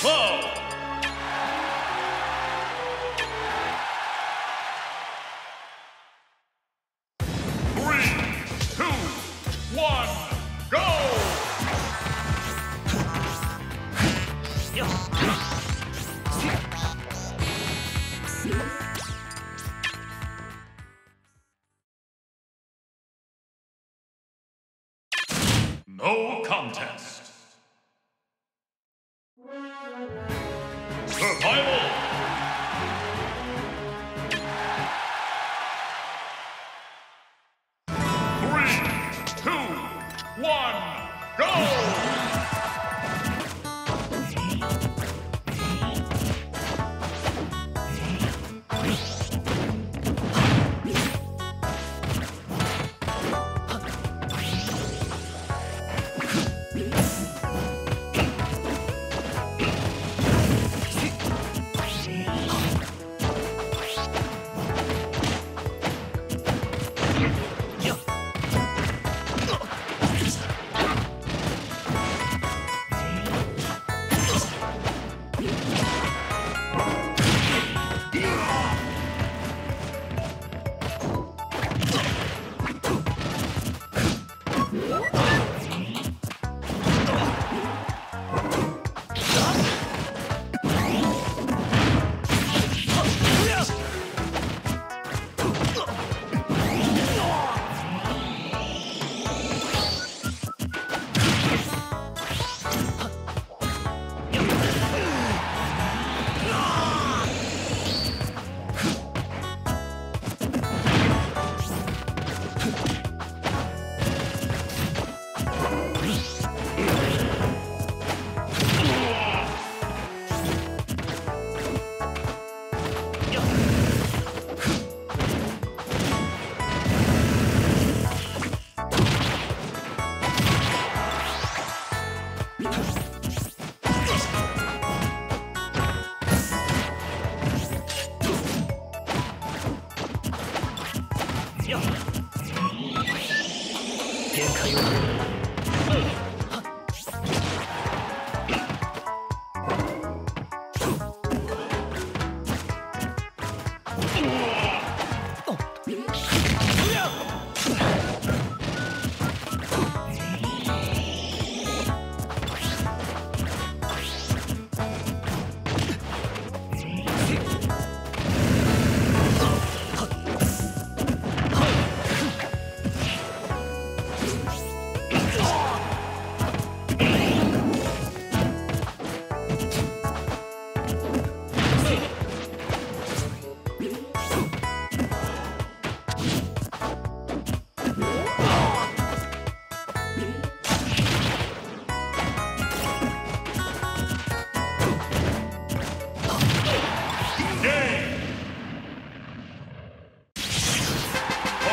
Whoa! Three, Survival. Three,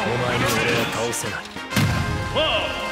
お前に俺は倒せない。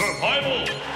Survival!